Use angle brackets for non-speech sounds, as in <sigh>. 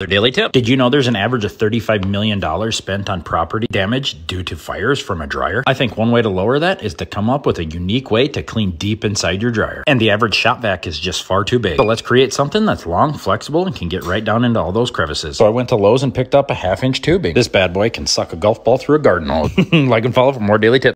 Their daily tip. Did you know there's an average of $35 million spent on property damage due to fires from a dryer? I think one way to lower that is to come up with a unique way to clean deep inside your dryer. And the average shop vac is just far too big. But let's create something that's long, flexible, and can get right down into all those crevices. So I went to Lowe's and picked up a half inch tubing. This bad boy can suck a golf ball through a garden hose. <laughs> like and follow for more daily tips.